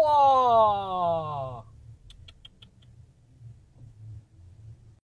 哇。